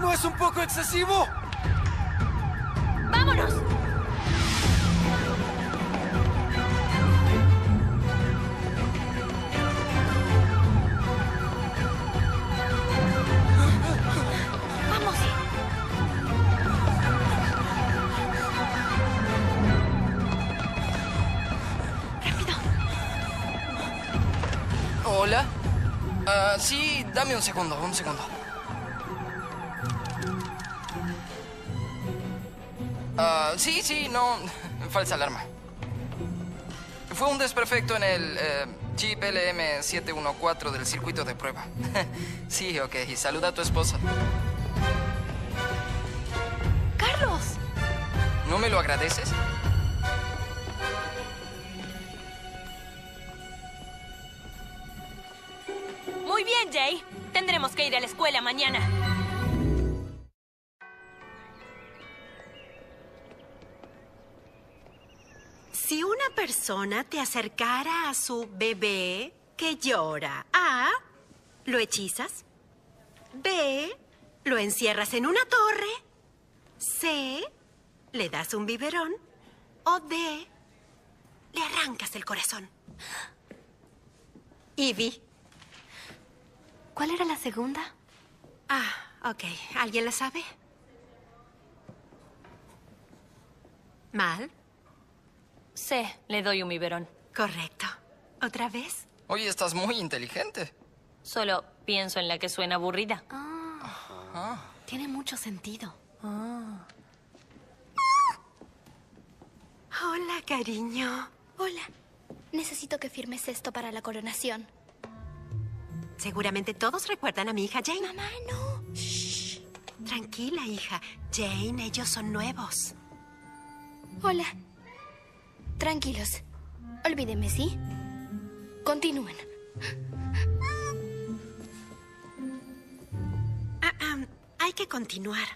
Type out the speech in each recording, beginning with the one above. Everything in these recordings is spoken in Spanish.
¿No es un poco excesivo? ¡Vámonos! Hola. Ah, sí, dame un segundo, un segundo. Ah, sí, sí, no. Falsa alarma. Fue un desperfecto en el eh, chip LM714 del circuito de prueba. sí, ok. Saluda a tu esposa. ¡Carlos! ¿No me lo agradeces? Muy bien, Jay. Tendremos que ir a la escuela mañana. Si una persona te acercara a su bebé que llora, A, lo hechizas. B, lo encierras en una torre. C, le das un biberón. O D, le arrancas el corazón. Ivy. ¿Cuál era la segunda? Ah, ok. ¿Alguien la sabe? ¿Mal? Sí, le doy un biberón. Correcto. ¿Otra vez? Oye, estás muy inteligente. Solo pienso en la que suena aburrida. Tiene mucho sentido. Hola, cariño. Hola. Necesito que firmes esto para la coronación. Seguramente todos recuerdan a mi hija Jane. Mamá, no. Tranquila, hija. Jane, ellos son nuevos. Hola. Tranquilos. Olvídenme, ¿sí? Continúen. Ah, ah, hay que continuar.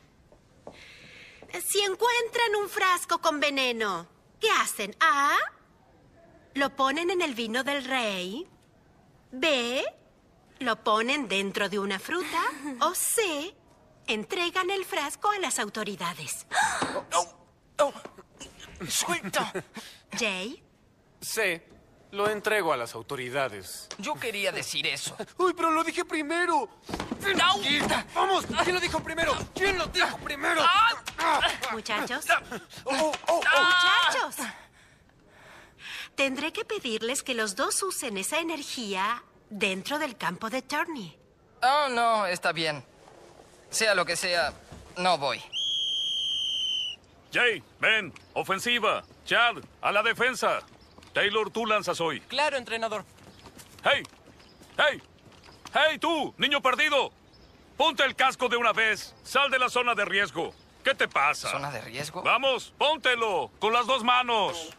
Si encuentran un frasco con veneno, ¿qué hacen? A. Lo ponen en el vino del rey. B. Lo ponen dentro de una fruta. O C. Entregan el frasco a las autoridades. ¡Suelta! Jay, Sí, lo entrego a las autoridades. Yo quería decir eso. ¡Uy, pero lo dije primero! ¡Vamos! ¿Quién lo dijo primero? ¿Quién lo dijo primero? muchachos. ¡Oh, oh, oh! Muchachos. Tendré que pedirles que los dos usen esa energía dentro del campo de Turney. Oh, no, está bien. Sea lo que sea, no voy. Jay, ven, ofensiva. Chad, a la defensa. Taylor, tú lanzas hoy. Claro, entrenador. ¡Hey! ¡Hey! ¡Hey, tú, niño perdido! Ponte el casco de una vez. Sal de la zona de riesgo. ¿Qué te pasa? ¿Zona de riesgo? Vamos, póntelo, con las dos manos.